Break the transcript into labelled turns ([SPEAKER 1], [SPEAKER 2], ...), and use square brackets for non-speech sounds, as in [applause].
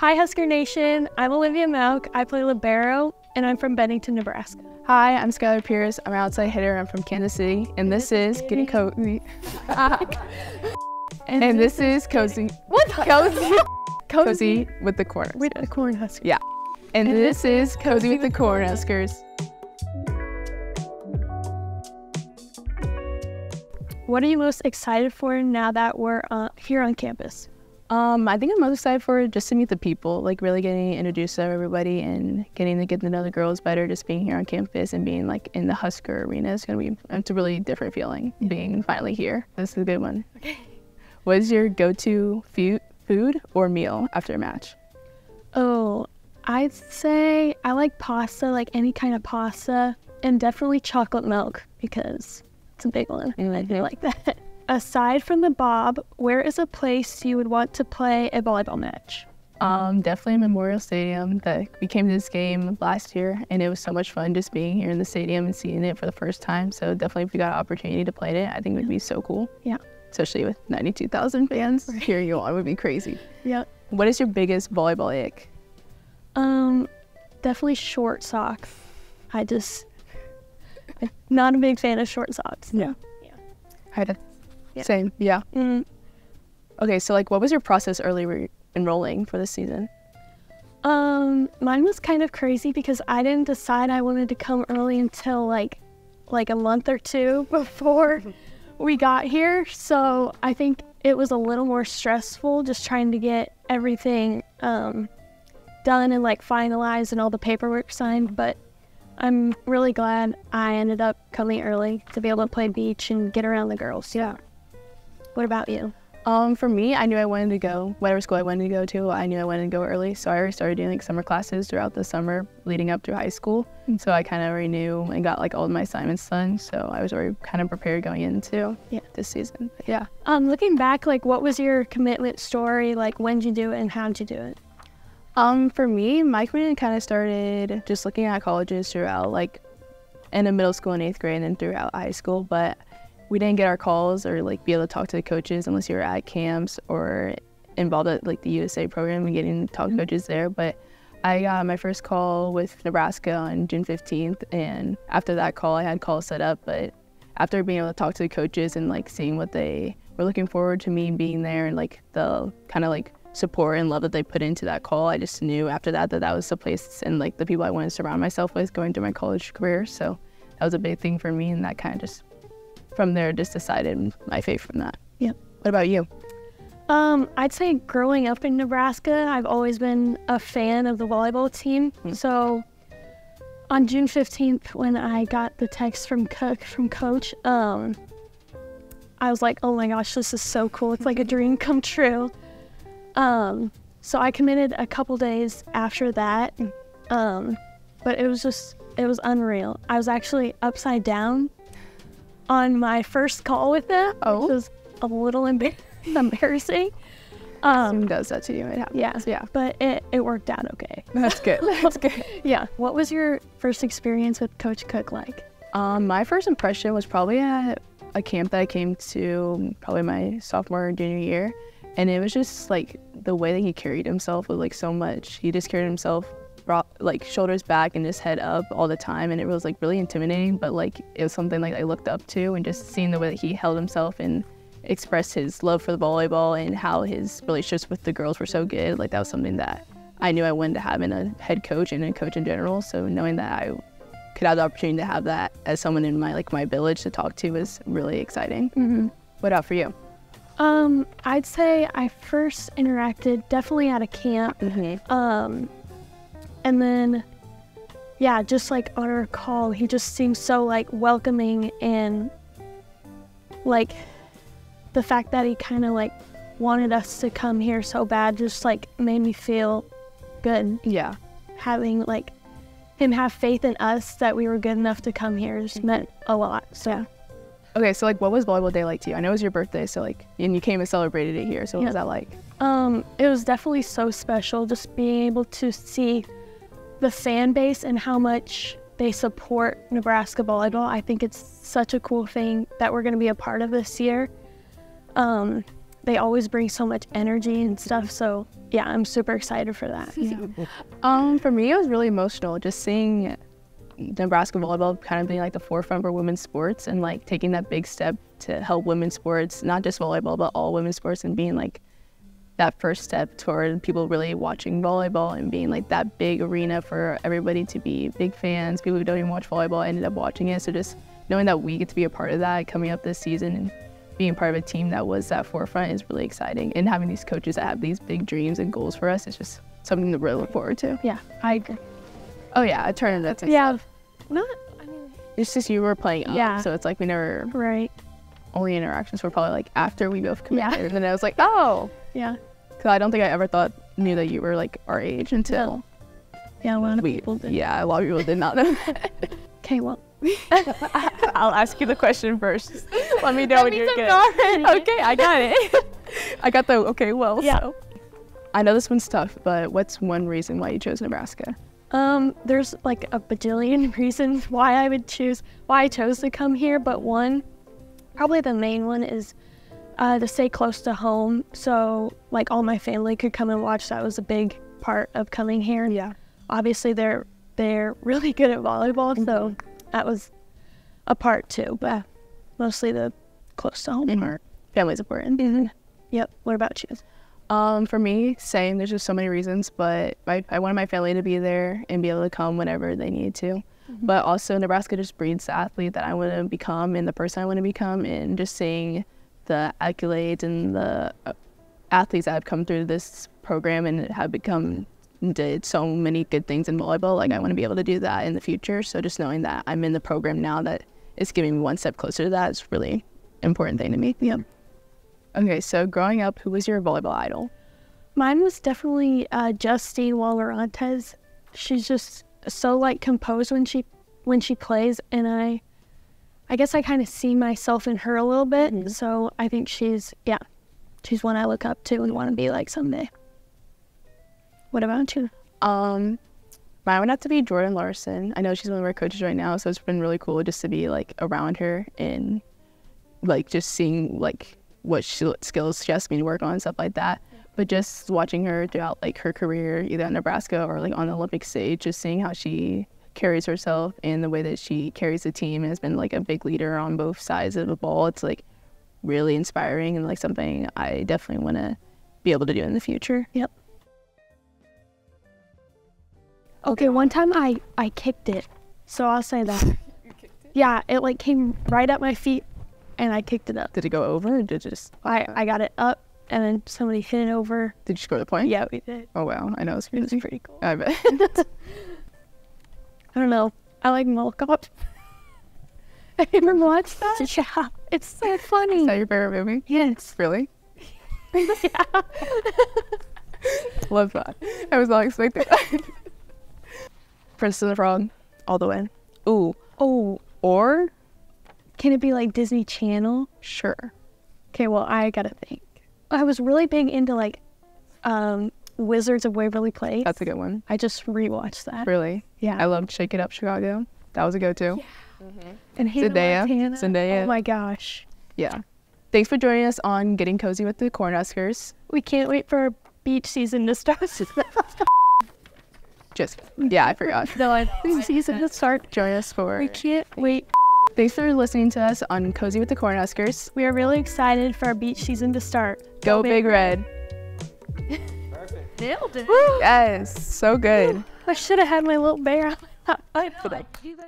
[SPEAKER 1] Hi, Husker Nation. I'm Olivia Mauch. I play Libero, and I'm from Bennington, Nebraska.
[SPEAKER 2] Hi, I'm Skyler Pierce. I'm an outside hitter. I'm from Kansas City, and this is Getting Cozy. [laughs] and this is Cozy. What? [laughs] Cozy. Cozy with the Cornhuskers.
[SPEAKER 1] With the Cornhuskers.
[SPEAKER 2] Yeah. And, and this is Cozy with the Cornhuskers.
[SPEAKER 1] What are you most excited for now that we're uh, here on campus?
[SPEAKER 2] Um, I think I'm most excited for just to meet the people, like really getting introduced to everybody and getting to get to know the girls better. Just being here on campus and being like in the Husker arena is gonna be it's a really different feeling being finally here. This is a good one. Okay. What is your go-to food food or meal after a match?
[SPEAKER 1] Oh, I'd say I like pasta, like any kind of pasta, and definitely chocolate milk because it's a big one. And I do like that. [laughs] Aside from the Bob, where is a place you would want to play a volleyball match?
[SPEAKER 2] Um, definitely Memorial Stadium. That we came to this game last year, and it was so much fun just being here in the stadium and seeing it for the first time. So definitely, if we got an opportunity to play it, I think it would be so cool.
[SPEAKER 1] Yeah.
[SPEAKER 2] Especially with 92,000 fans right. cheering you on would be crazy.
[SPEAKER 1] Yeah.
[SPEAKER 2] What is your biggest volleyball ick?
[SPEAKER 1] Um, definitely short socks. I just I'm [laughs] not a big fan of short socks.
[SPEAKER 2] Yeah. Yeah. I had a yeah. same. Yeah. Mm. Okay, so like, what was your process early re- enrolling for this season?
[SPEAKER 1] Um, mine was kind of crazy because I didn't decide I wanted to come early until like, like a month or two [laughs] before [laughs] we got here. So I think it was a little more stressful just trying to get everything um, done and like finalized and all the paperwork signed. But I'm really glad I ended up coming early to be able to play beach and get around the girls. Yeah. What about you?
[SPEAKER 2] Um, for me, I knew I wanted to go. Whatever school I wanted to go to, I knew I wanted to go early. So I already started doing like summer classes throughout the summer leading up to high school. Mm-hmm. So I kind of already knew and got like all of my assignments done. So I was already kind of prepared going into yeah. this season. But, yeah.
[SPEAKER 1] Um, looking back, like what was your commitment story? Like when did you do it and how did you do it?
[SPEAKER 2] Um, for me, my commitment kind of started just looking at colleges throughout like in the middle school and eighth grade and then throughout high school. But we didn't get our calls or like be able to talk to the coaches unless you were at camps or involved at like the USA program and getting to talk to mm-hmm. coaches there. But I got my first call with Nebraska on June 15th, and after that call, I had calls set up. But after being able to talk to the coaches and like seeing what they were looking forward to me being there and like the kind of like support and love that they put into that call, I just knew after that that that was the place and like the people I wanted to surround myself with going through my college career. So that was a big thing for me, and that kind of just from there just decided my fate from that.
[SPEAKER 1] Yeah.
[SPEAKER 2] What about you?
[SPEAKER 1] Um, I'd say growing up in Nebraska, I've always been a fan of the volleyball team. Mm. So on June 15th, when I got the text from Cook, from Coach, um, I was like, oh my gosh, this is so cool. It's like a dream come true. Um, so I committed a couple days after that. Um, but it was just, it was unreal. I was actually upside down on my first call with them, oh. which was a little embar- [laughs] embarrassing.
[SPEAKER 2] Um, does that to you? It happens.
[SPEAKER 1] Yeah, yeah. But it, it worked out okay. [laughs]
[SPEAKER 2] That's good. [laughs] That's good.
[SPEAKER 1] yeah. What was your first experience with Coach Cook like?
[SPEAKER 2] Um, my first impression was probably at a camp that I came to probably my sophomore or junior year, and it was just like the way that he carried himself was like so much. He just carried himself brought like shoulders back and just head up all the time and it was like really intimidating but like it was something like I looked up to and just seeing the way that he held himself and expressed his love for the volleyball and how his relationships with the girls were so good like that was something that I knew I wanted to have in a head coach and a coach in general so knowing that I could have the opportunity to have that as someone in my like my village to talk to was really exciting. Mm-hmm. What about for you?
[SPEAKER 1] Um, I'd say I first interacted definitely at a camp. Mm-hmm. Um, and then, yeah, just like on our call, he just seemed so like welcoming and like the fact that he kind of like wanted us to come here so bad just like made me feel good.
[SPEAKER 2] Yeah.
[SPEAKER 1] Having like him have faith in us that we were good enough to come here just meant a lot. So. Yeah.
[SPEAKER 2] Okay, so like, what was volleyball day like to you? I know it was your birthday, so like, and you came and celebrated it here. So what yeah. was that like?
[SPEAKER 1] Um, it was definitely so special, just being able to see the fan base and how much they support Nebraska volleyball. I think it's such a cool thing that we're going to be a part of this year. Um, they always bring so much energy and stuff. So yeah, I'm super excited for that. [laughs]
[SPEAKER 2] Um, for me, it was really emotional just seeing Nebraska volleyball kind of being like the forefront for women's sports and like taking that big step to help women's sports, not just volleyball, but all women's sports, and being like that first step toward people really watching volleyball and being like that big arena for everybody to be big fans. People who don't even watch volleyball ended up watching it. So just knowing that we get to be a part of that coming up this season and being part of a team that was that forefront is really exciting. And having these coaches that have these big dreams and goals for us is just something to really look forward to.
[SPEAKER 1] Yeah, I agree.
[SPEAKER 2] Oh yeah, I turned it.
[SPEAKER 1] Yeah, not. I mean,
[SPEAKER 2] It's just you were playing up,
[SPEAKER 1] Yeah.
[SPEAKER 2] so it's like we never
[SPEAKER 1] right.
[SPEAKER 2] only interactions were probably like after we both
[SPEAKER 1] Yeah.
[SPEAKER 2] committed, and then I was like, oh,
[SPEAKER 1] Yeah.
[SPEAKER 2] Because I don't think I ever thought knew that you were like our age until
[SPEAKER 1] Yeah, a lot of
[SPEAKER 2] we.
[SPEAKER 1] people did.
[SPEAKER 2] Yeah, a lot of people did not know. [laughs]
[SPEAKER 1] Okay, well, [laughs]
[SPEAKER 2] I'll ask you the question first. Let me know when you're good. [laughs] Okay, I got it. I got the okay. Well,
[SPEAKER 1] Yeah.
[SPEAKER 2] so. I know this one's tough, but what's one reason why you chose Nebraska?
[SPEAKER 1] Um, there's like a bajillion reasons why I would choose why I chose to come here, but one, probably the main one is uh, to stay close to home. So like all my family could come and watch. That was a big part of coming here.
[SPEAKER 2] Yeah.
[SPEAKER 1] Obviously, they're they're [laughs] really good at volleyball, so that was a part too. But mostly the close to home
[SPEAKER 2] Mhm.
[SPEAKER 1] part.
[SPEAKER 2] Family's important.
[SPEAKER 1] Yep. What about you?
[SPEAKER 2] Um, for me, same. There's just so many reasons, but I, I wanted my family to be there and be able to come whenever they need to. But also, Nebraska just breeds the athlete that I want to become and the person I want to become, and just seeing the accolades and the uh, athletes that have come through this program and have become did so many good things in volleyball. Like I want to be able to do that in the future. So just knowing that I'm in the program now that is giving me one step closer to that is really important thing to me.
[SPEAKER 1] Yep.
[SPEAKER 2] Okay, so growing up, who was your volleyball idol?
[SPEAKER 1] Mine was definitely uh, Justine Wong-Orantes. She's just so like composed when she when she plays, and I, I guess I kind of see myself in her a little bit. So I think she's yeah, she's one I look up to and want to be like someday. What about you?
[SPEAKER 2] Um, mine would have to be Jordan Larson. I know she's one of our coaches right now, so it's been really cool just to be like around her and like just seeing like what she, skills she has me to work on and stuff like that. But just watching her throughout like her career, either at Nebraska or like on the Olympic stage, just seeing how she carries herself and the way that she carries the team has been like a big leader on both sides of the ball. It's like really inspiring and like something I definitely want to be able to do in the future.
[SPEAKER 1] Yep. Okay, one time I I kicked it, so I'll say that. [laughs] Yeah, it like came right at my feet, and I kicked it up.
[SPEAKER 2] Did it go over or did it just
[SPEAKER 1] I I got it up, and then somebody hit it over.
[SPEAKER 2] did you score the point?
[SPEAKER 1] Yeah, we did.
[SPEAKER 2] Oh wow, I know it's
[SPEAKER 1] It was pretty cool.
[SPEAKER 2] I bet. [laughs] [laughs]
[SPEAKER 1] I don't know. I like. [laughs] Have you ever watched that? Yeah, it's so funny.
[SPEAKER 2] Is that your favorite movie?
[SPEAKER 1] yes.
[SPEAKER 2] Really? [laughs]
[SPEAKER 1] yeah. [laughs]
[SPEAKER 2] Love that. I was not expecting that. Princess and the Frog, all the way. Ooh.
[SPEAKER 1] Oh,
[SPEAKER 2] Or
[SPEAKER 1] can it be like Disney Channel?
[SPEAKER 2] sure.
[SPEAKER 1] Okay, well, I gotta think. I was really big into like um, Wizards of Waverly Place.
[SPEAKER 2] That's a good one.
[SPEAKER 1] I just rewatched that.
[SPEAKER 2] Really.
[SPEAKER 1] Yeah.
[SPEAKER 2] I loved Shake It Up Chicago. That was a go-to. Mm-hmm.
[SPEAKER 1] and Hannah
[SPEAKER 2] Zendaya.
[SPEAKER 1] Montana.
[SPEAKER 2] Zendaya.
[SPEAKER 1] Oh my gosh.
[SPEAKER 2] Yeah. Thanks for joining us on Getting Cozy with the Cornhuskers.
[SPEAKER 1] We can't wait for beach season to start. [laughs]
[SPEAKER 2] Just yeah, I forgot. [laughs]
[SPEAKER 1] no, I beach season to start.
[SPEAKER 2] Join us for
[SPEAKER 1] We can't wait.
[SPEAKER 2] Thanks for listening to us on Cozy with the Cornhuskers.
[SPEAKER 1] We are really excited for our beach season to start.
[SPEAKER 2] Go Big Red.
[SPEAKER 1] Nailed it.
[SPEAKER 2] Yes, so good.
[SPEAKER 1] I should have had my little bear on my lap. I know.
[SPEAKER 2] But I-
[SPEAKER 1] You guys-